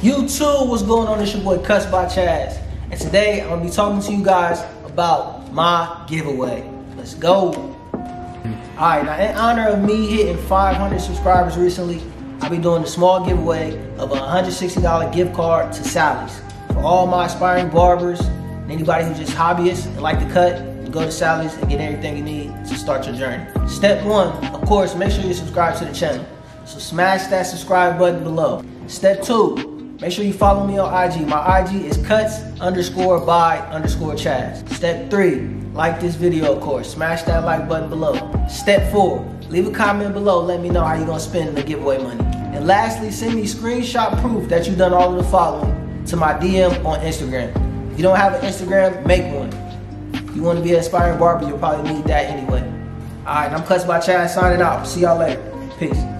YouTube, what's going on? It's your boy Cuts by Chaz. And today I'm gonna be talking to you guys about my giveaway. Let's go. Alright, now in honor of me hitting 500 subscribers recently, I'll be doing a small giveaway of a $160 gift card to Sally's. For all my aspiring barbers and anybody who's just hobbyists and like to cut, go to Sally's and get everything you need to start your journey. Step one, of course, make sure you subscribe to the channel. So smash that subscribe button below. Step two, Make sure you follow me on IG. My IG is cuts underscore by underscore Chaz. Step three, like this video, of course. Smash that like button below. Step four, leave a comment below. Let me know how you're gonna spend the giveaway money. And lastly, send me screenshot proof that you've done all of the following to my DM on Instagram. If you don't have an Instagram, make one. If you wanna be an aspiring barber, you'll probably need that anyway. All right, I'm Cuts by Chaz signing out. See y'all later. Peace.